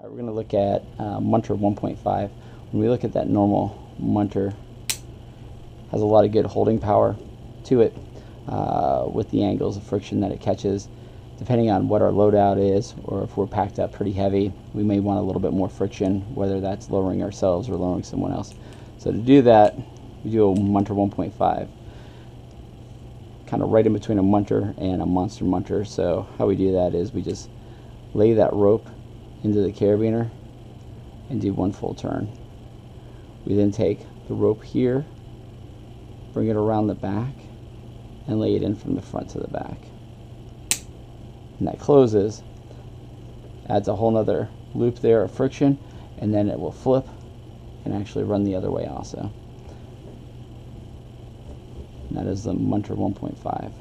All right, we're going to look at uh, Munter 1.5. When we look at that normal Munter, has a lot of good holding power to it uh, with the angles of friction that it catches. Depending on what our loadout is, or if we're packed up pretty heavy, we may want a little bit more friction, whether that's lowering ourselves or lowering someone else. So to do that, we do a Munter 1.5 kind of right in between a munter and a monster munter. So how we do that is we just lay that rope into the carabiner and do one full turn. We then take the rope here, bring it around the back, and lay it in from the front to the back. And that closes, adds a whole nother loop there of friction, and then it will flip and actually run the other way also. And that is the Munter 1.5.